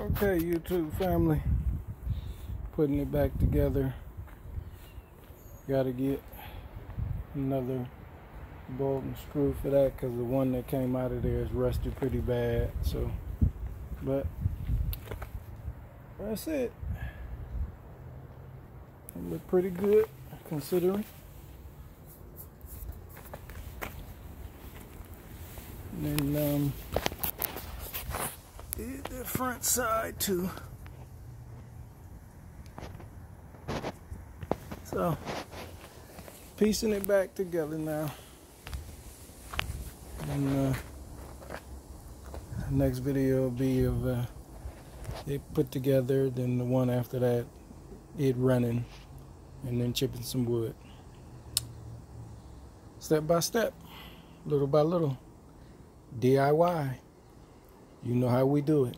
Okay, YouTube family, putting it back together. Got to get another bolt and screw for that because the one that came out of there is rusted pretty bad. So, but that's it. It look pretty good considering. And then um, did the front side too. So, piecing it back together now. And uh, next video will be of uh, it put together, then the one after that, it running, and then chipping some wood. Step by step, little by little. DIY. You know how we do it.